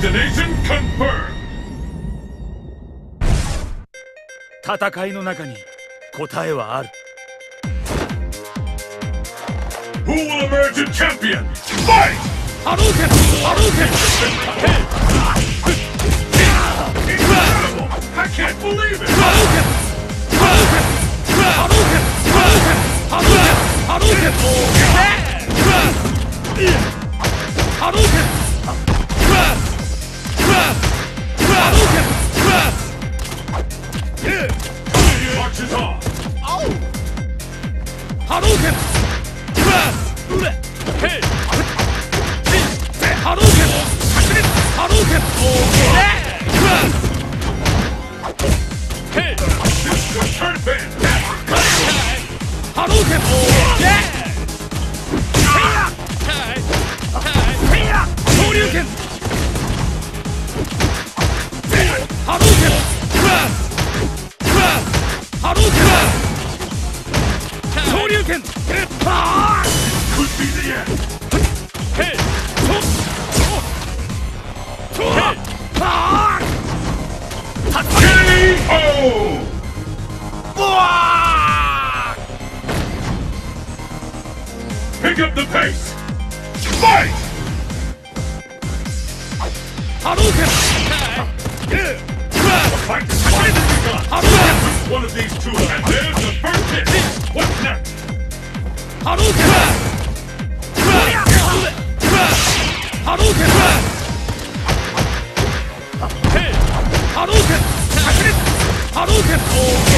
Destination confirmed. 戦いの中に答えはある Who will emerge a champion? Fight! 波動拳波動拳波動 pick up the pace! Fight! Hadouken! One of these two, there's the first hit! What's next? Hadouken! Hadouken! Hadouken! Hadouken! Hadouken!